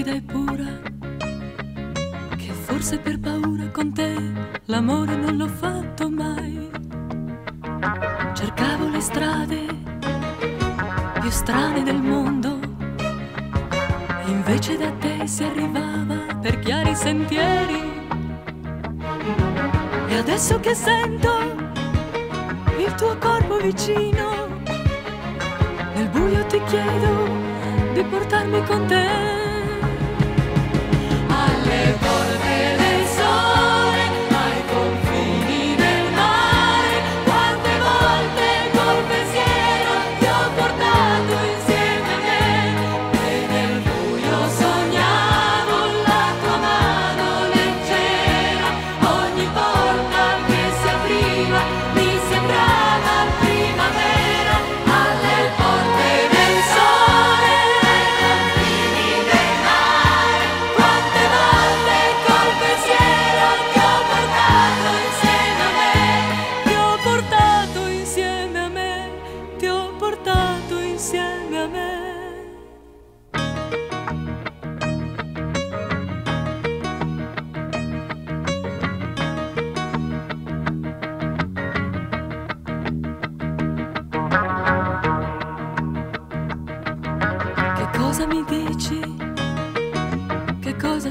limpida e pura, che forse per paura con te l'amore non l'ho fatto mai. Cercavo le strade più strane del mondo, invece da te si arrivava per chiari sentieri. E adesso che sento il tuo corpo vicino, nel buio ti chiedo di portarmi con te.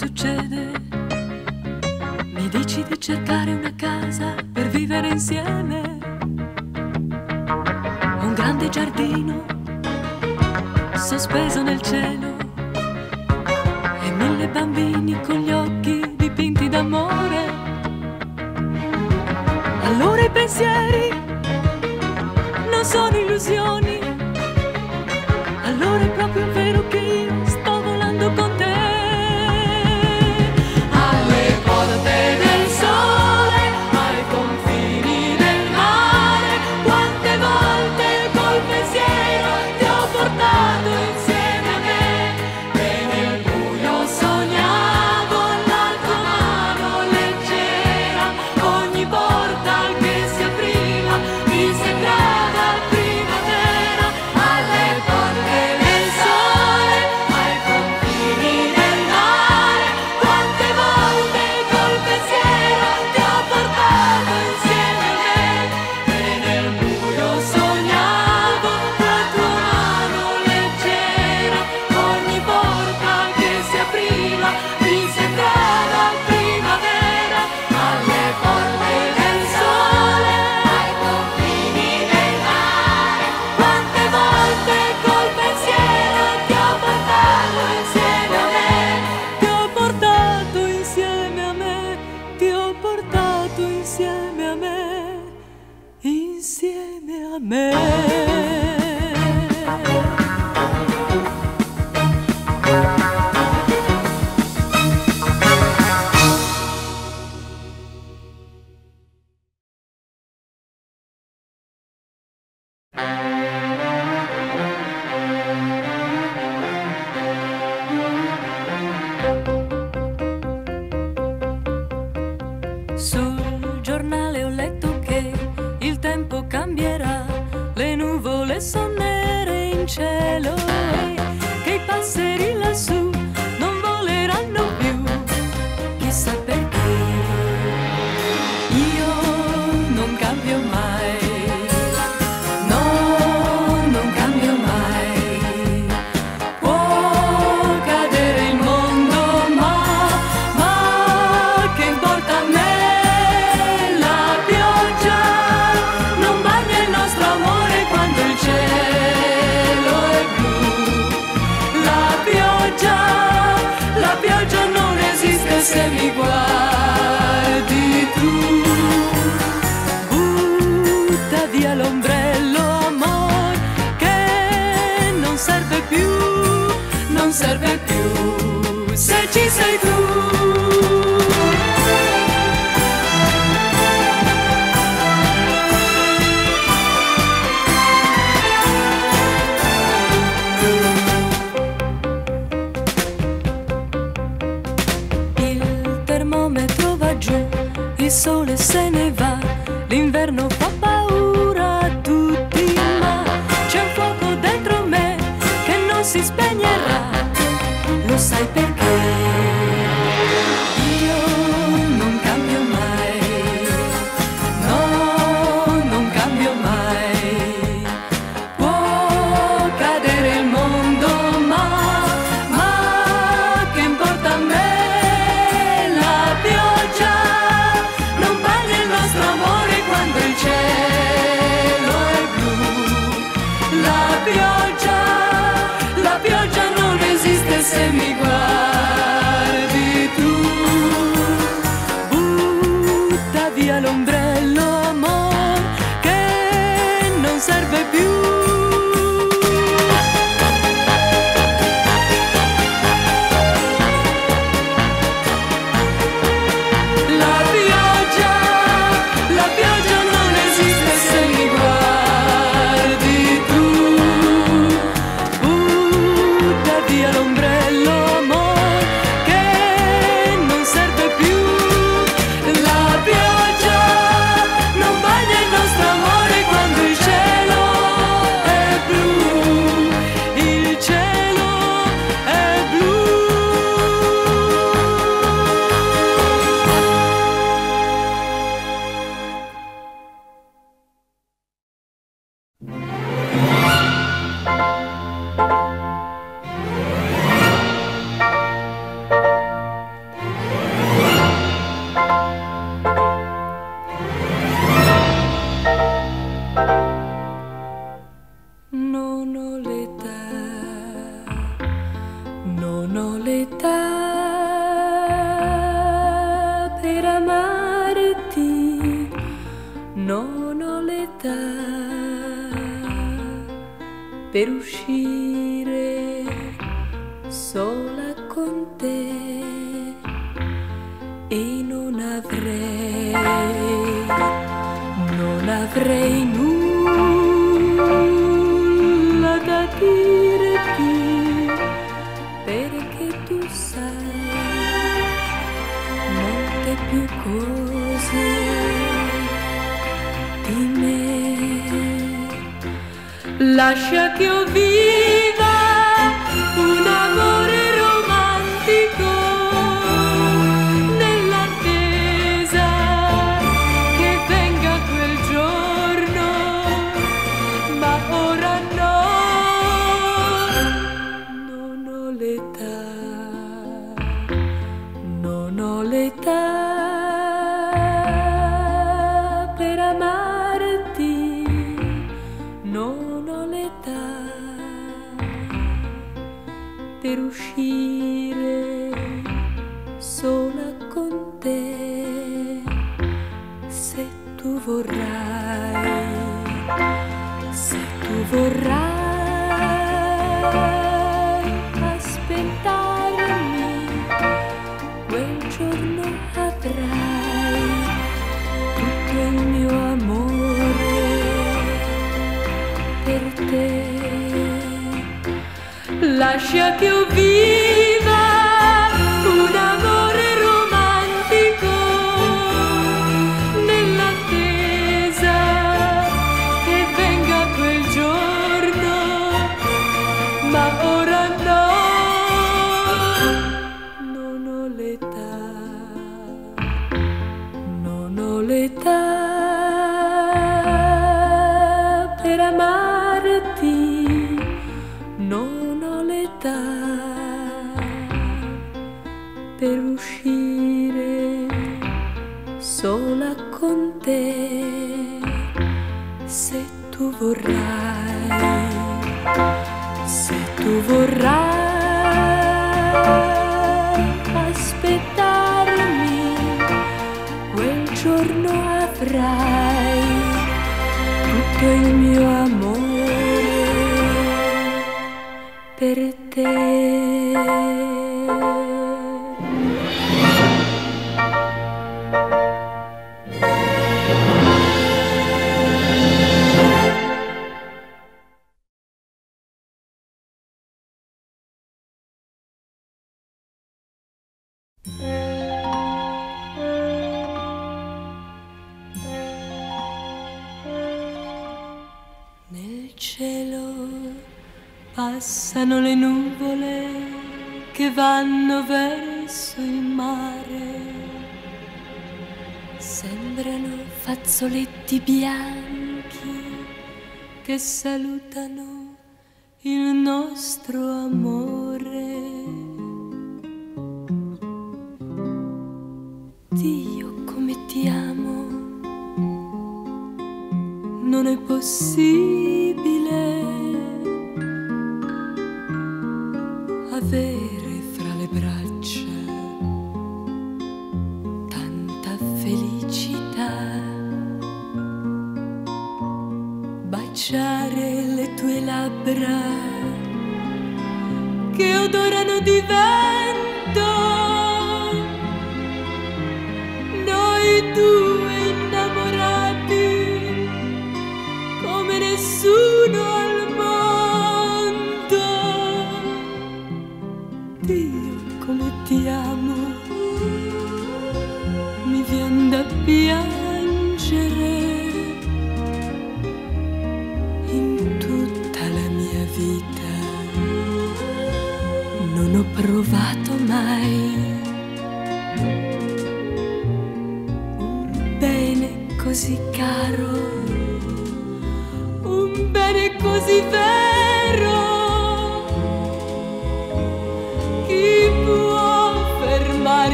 succede? Mi dici di cercare una casa per vivere insieme? space and 你过 listen if Lascia che ho visto deixa que eu vi. vestiti bianchi che salutano il nostro amore. Dio come ti amo, non è possibile avere fra le braccia baciare le tue labbra che odorano di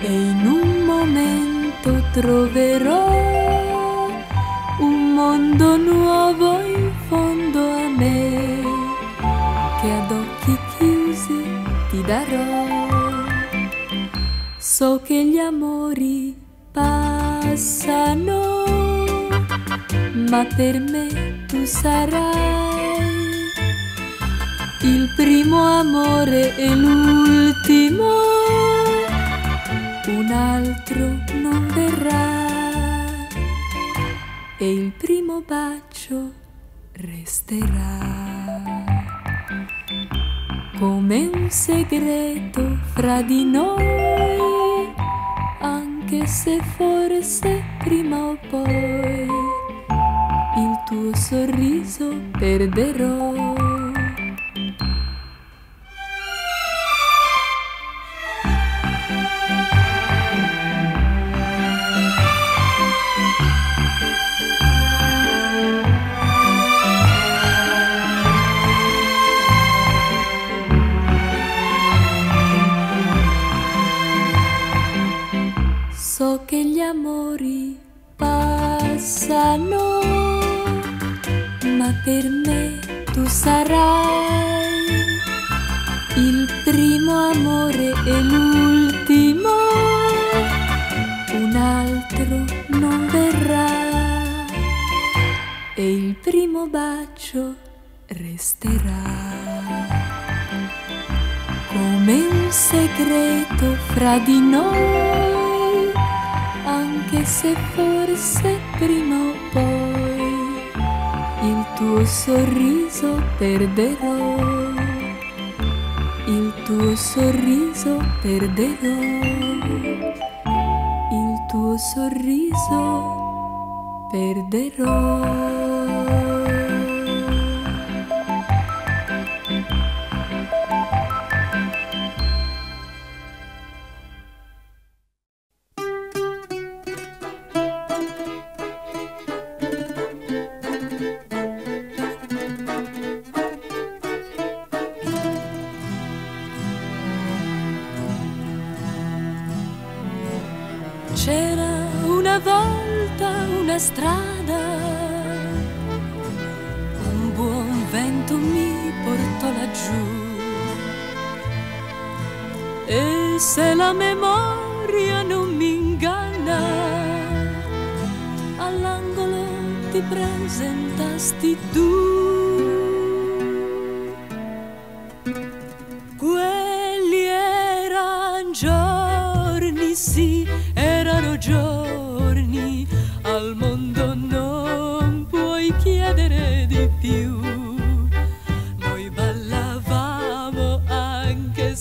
E in un momento troverò un mondo nuovo in fondo a me che ad occhi chiusi ti darò. So che gli amori passano, ma per me tu sarai il primo amore e l'ultimo, un altro non verrà e il primo bacio resterà come un segreto fra di noi, anche se forse prima o poi il tuo sorriso perderò. Come un segreto fra di noi, anche se forse prima o poi il tuo sorriso perderò, il tuo sorriso perderò, il tuo sorriso perderò.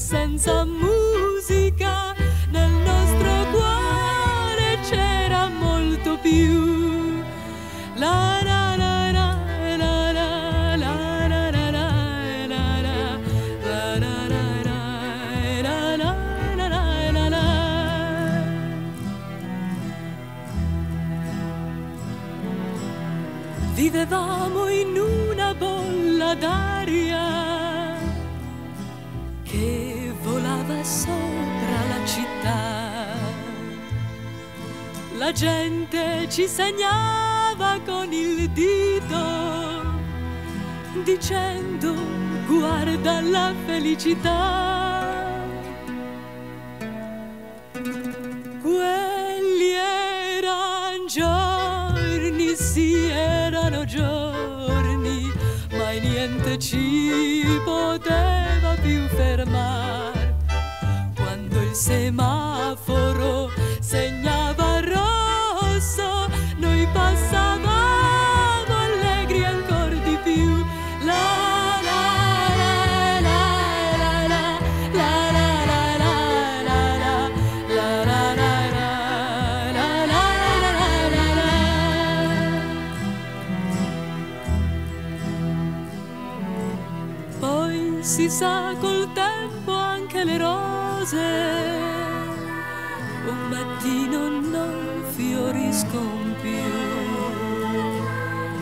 Senza musica, nel nostro cuore c'era molto più. La la la la la la la la la la la la la la Vivevamo in una bolla d'aria La gente ci segnava con il dito dicendo guarda la felicità. un mattino non fioriscono più.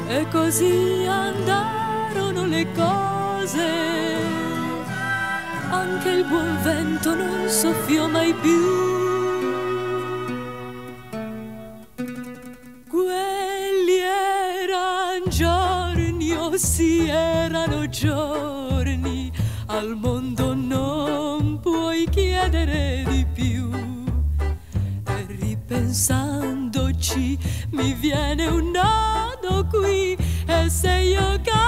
E così andarono le cose, anche il buon vento non soffiò mai più. mi viene un nodo qui e se io cado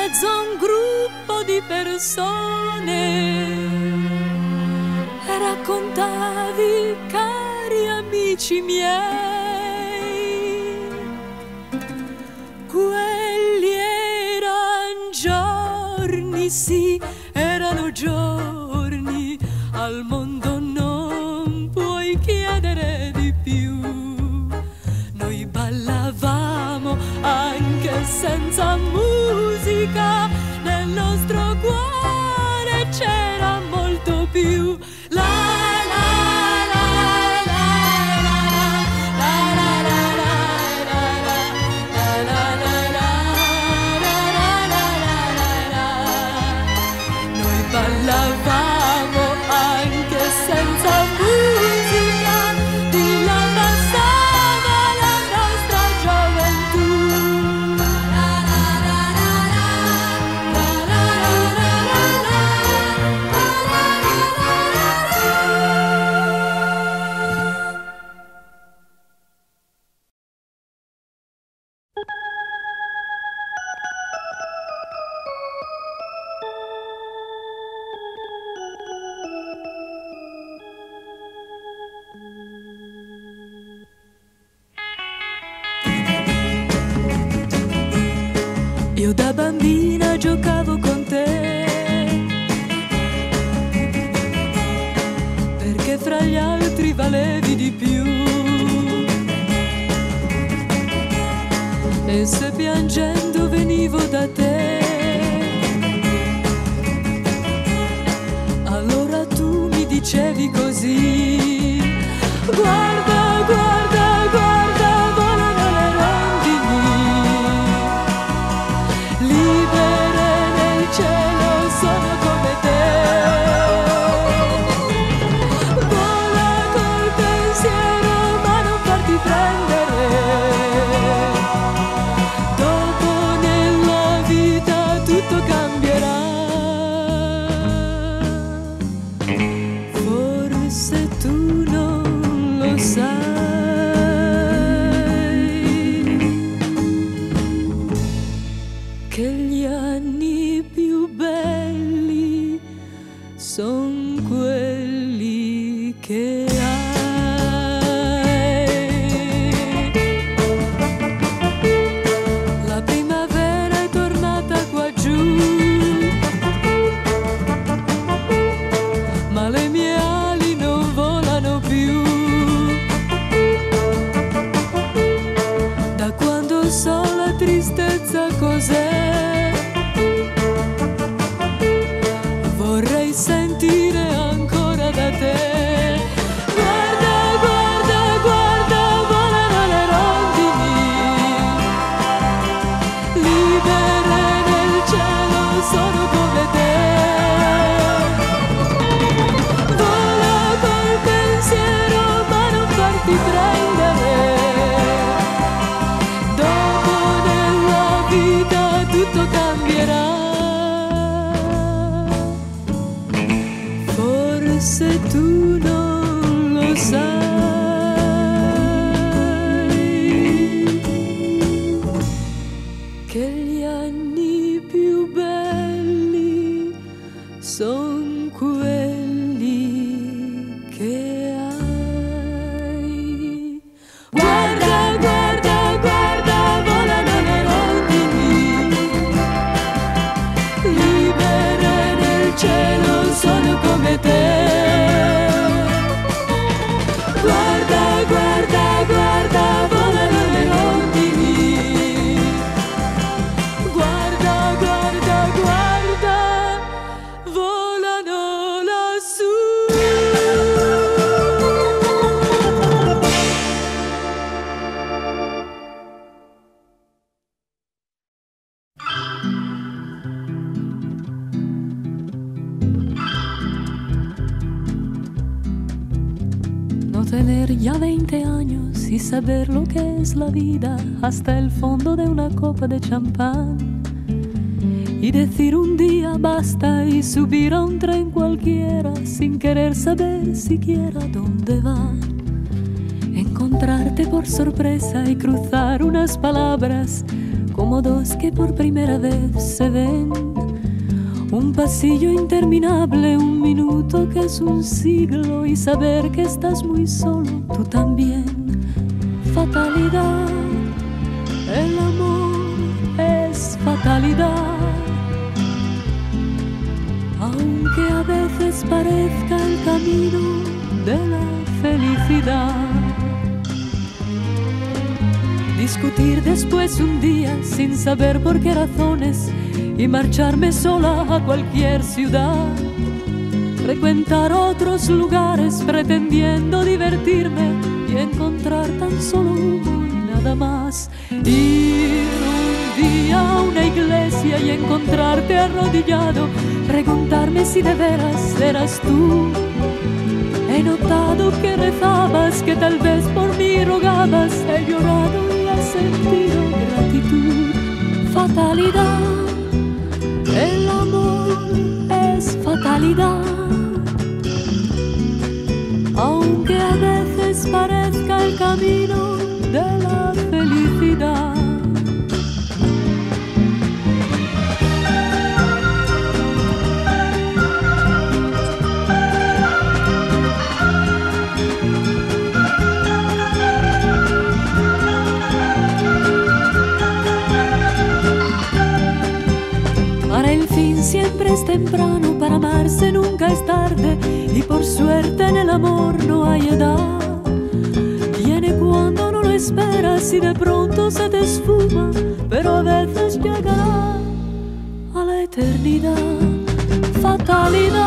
mezzo a un gruppo di persone. E raccontavi, cari amici miei, quelli erano giorni, sì, erano giorni al mondo senza musica. tutti di più. E se piangendo venivo da te, allora tu mi dicevi così. Guarda la vida hasta el fondo de una copa de champán. Y decir un día basta y subir a un tren cualquiera sin querer saber siquiera dónde va. Encontrarte por sorpresa y cruzar unas palabras como dos que por primera vez se ven. Un pasillo interminable, un minuto que es un siglo y saber que estás muy solo, tú también. Fatalidad, el amor es fatalidad. Aunque a veces parezca el camino de la felicidad. Discutir después un día sin saber por qué razones y marcharme sola a cualquier ciudad. Frecuentar otros lugares pretendiendo divertirme encontrar tan solo nada más. Ir un día a una iglesia y encontrarte arrodillado, preguntarme si de veras eras tú. He notado que rezabas, que tal vez por mí rogabas, he llorado y he sentido gratitud. Fatalidad, el amor es fatalidad. Parezca el camino de la felicidad. Para el fin siempre es temprano, para amarse nunca es tarde y por suerte en el amor no hay edad. Y de pronto se te esfuma, pero a veces llegará a la eternidad. Fatalidad,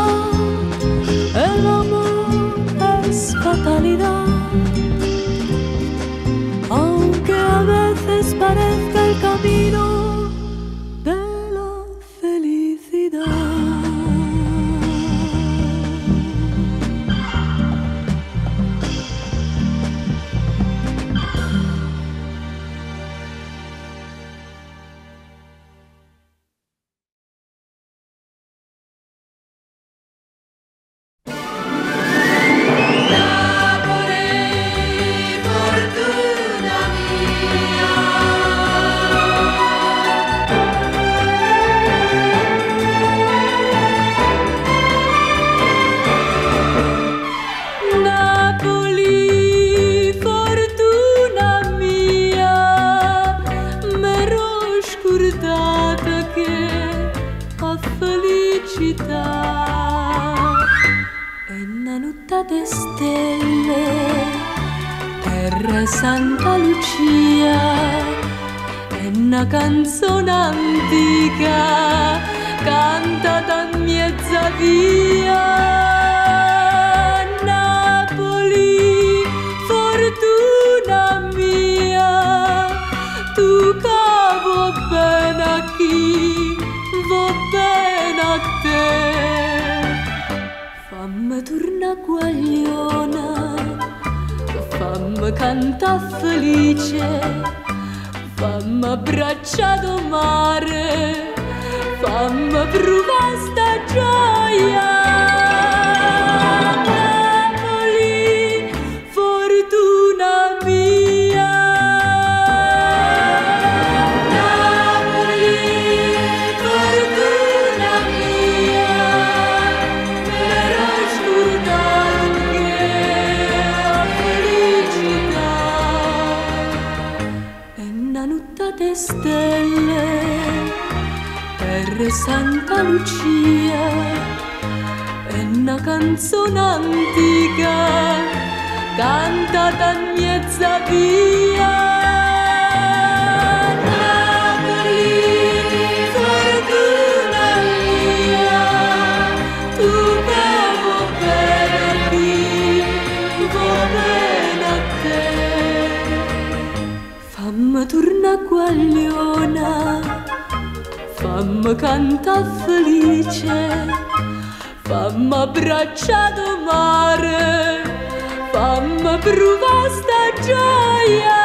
felicità è una notte stelle, terra Santa Lucia, è una canzone antica, cantata in mezza via. Fammi torna guagliona, fammi canta felice, fammi abbracciato mare, fammi provare sta gioia. Santa Lucia è una canzone antica cantata in mezza via. torna guagliona fammi cantare felice, fammi abbracciare mare, fammi provare sta gioia.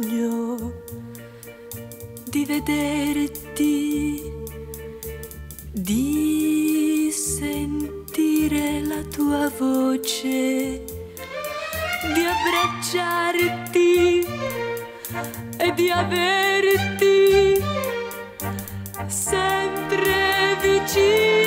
sogno di vederti, di sentire la tua voce, di abbracciarti e di averti sempre vicino.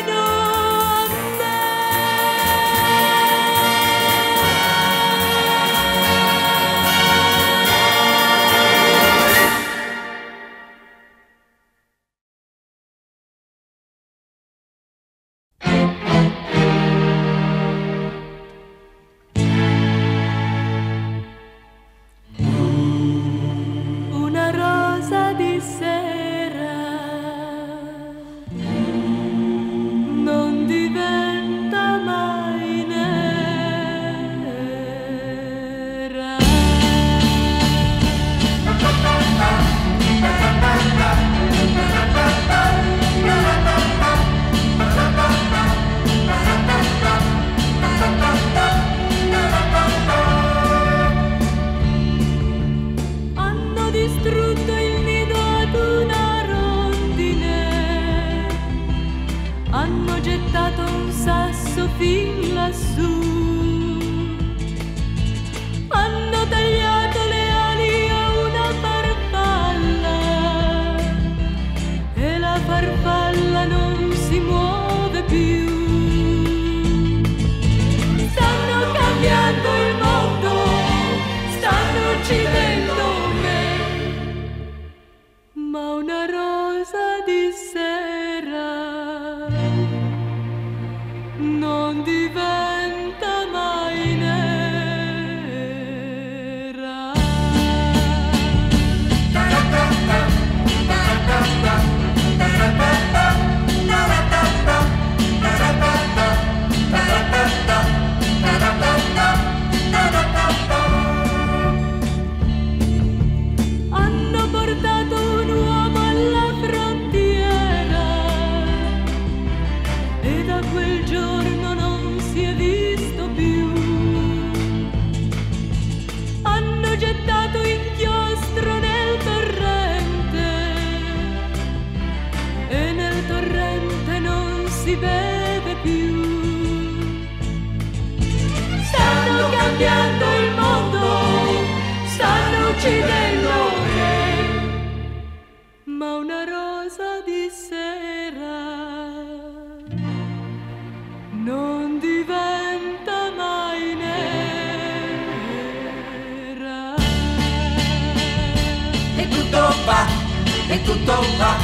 Va,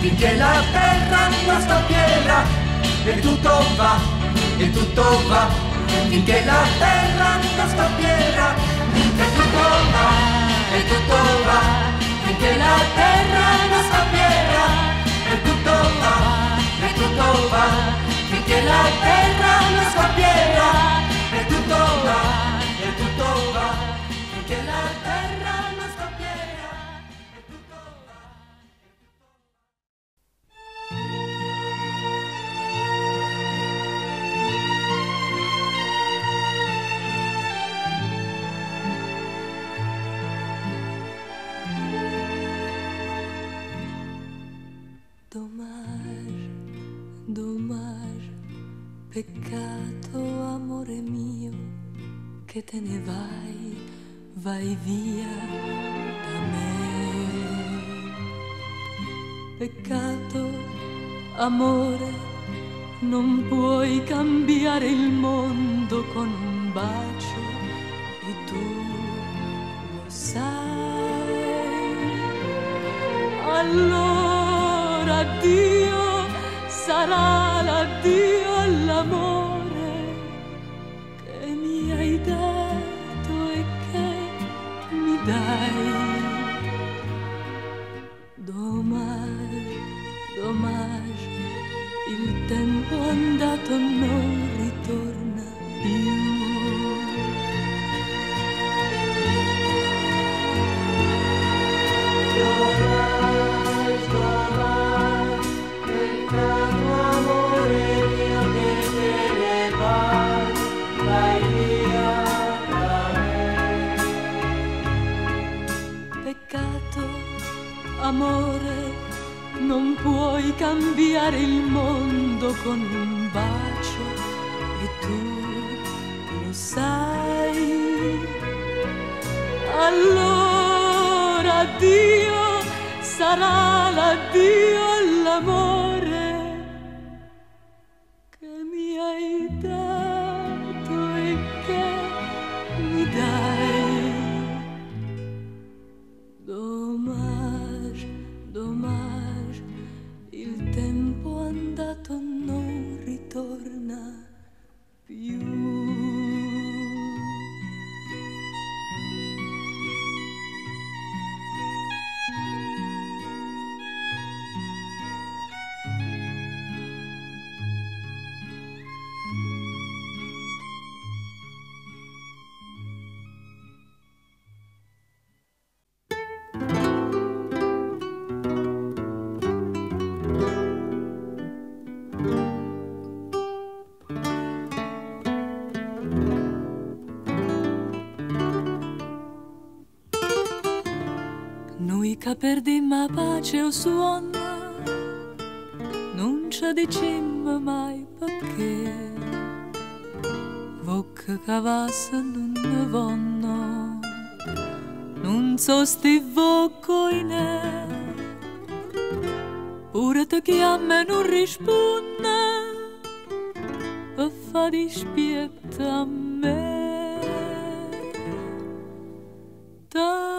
finché la terra non scoppierà, e tutto va, e tutto va, finché la terra non scoppierà, e tutto va, e tutto va, finché la terra non scoppierà, e tutto va, e tutto va, finché la terra non scoppierà, e tutto va, peccato amore mio, che te ne vai, vai via da me. Peccato, amore, non puoi cambiare il mondo con un bacio e tu lo sai. Allora Dio sarà l'addio all'amore che mi hai dato e che mi dai. Dommage, dommage, il tempo andato non Noi che perdimmo pace o suona, non ci diciamo mai perché. Vocca cavassa non ne vanno, non so sti vocco in è. Pure te chiama e non risponde, per fa dispietta a me. T'anima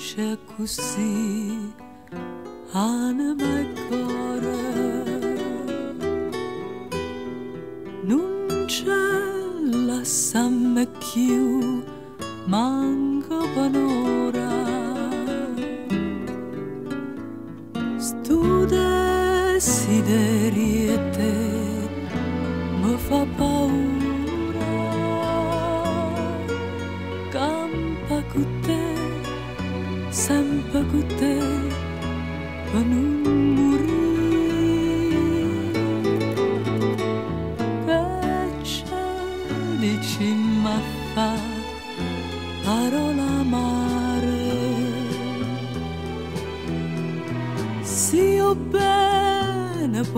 c'è così, anima e cuore. non c'è la samme più manca panora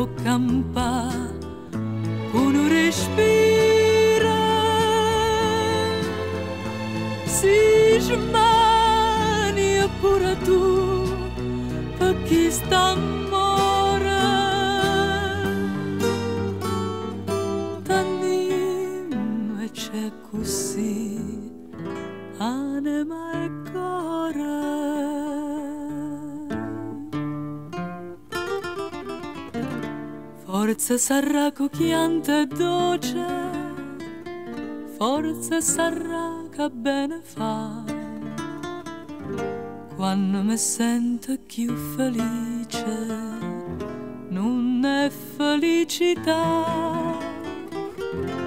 bene può campare con un respiro. Si smani pure tu per Forza sarà cocchiante e dolce, forza sarà che bene fa. Quando mi sento più felice, non è felicità.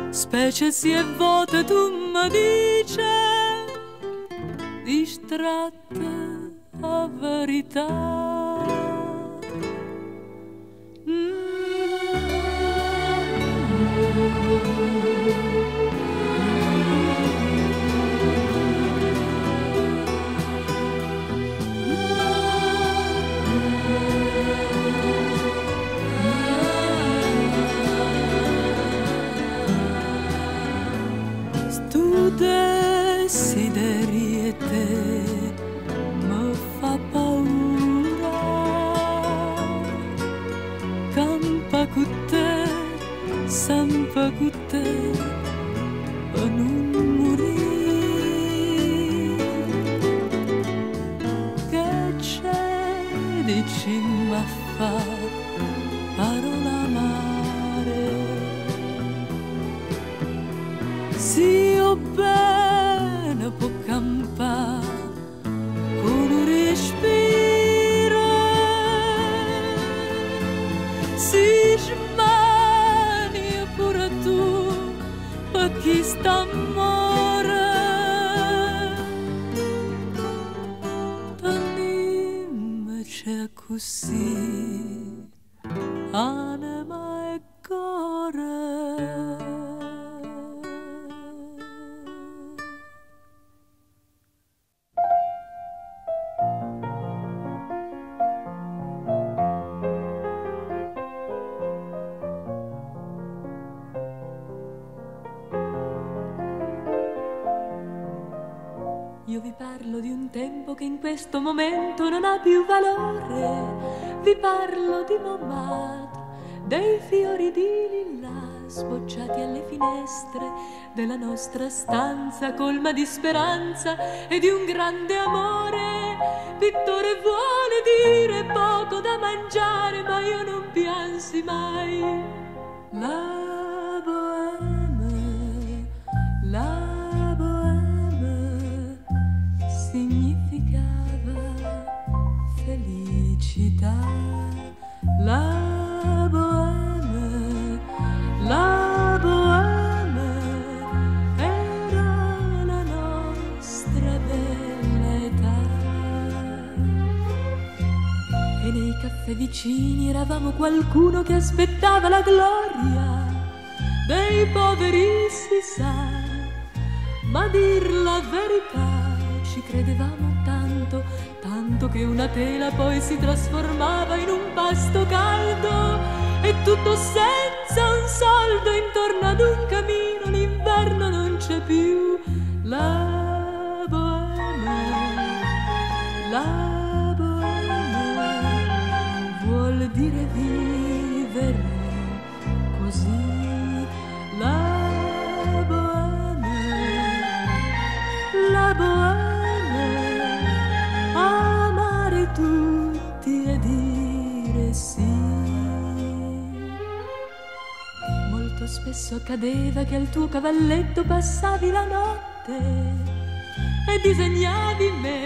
Specie se è vuota tu mi dice, distratta a verità. Sempre con te per non morire che c'è dici ma fa c'è questo momento non ha più valore. Vi parlo di Montmartre, dei fiori di lilla sbocciati alle finestre della nostra stanza colma di speranza e di un grande amore. Pittore vuole dire poco da mangiare, ma io non piansi mai. La bohème, vicini eravamo qualcuno che aspettava la gloria dei poveri si sa, ma dir la verità ci credevamo tanto, tanto che una tela poi si trasformava in un pasto caldo e tutto senza un soldo intorno ad un camino, l'inverno non c'è più. La bohème, la dire vivere così. La bohème, la bohème, amare tutti e dire sì. Molto spesso accadeva che al tuo cavalletto passavi la notte e disegnavi me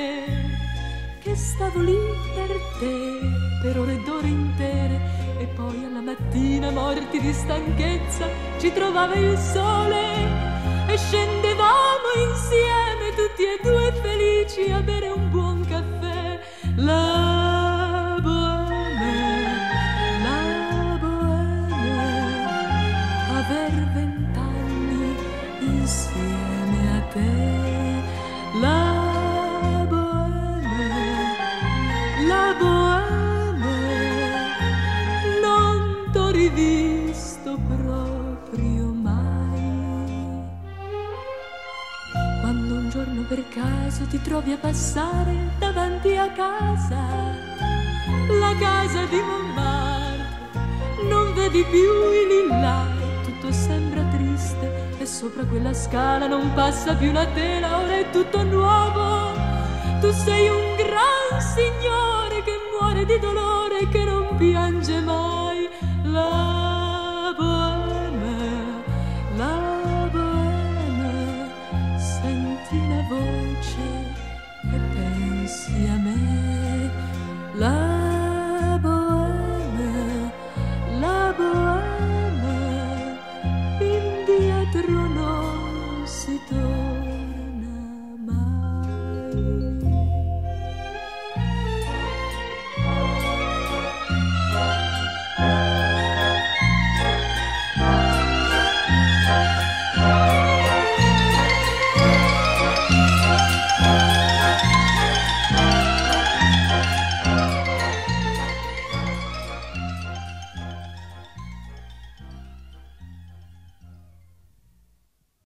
che stavo lì per te per ore ed ore intere e poi alla mattina morti di stanchezza ci trovava il sole e scendevamo insieme tutti e due felici a bere un buon caffè. La passare davanti a casa, la casa di Montmartre, non vedi più i lilla, tutto sembra triste e sopra quella scala non passa più la tela, ora è tutto nuovo. Tu sei un gran signore che muore di dolore e che non piange mai.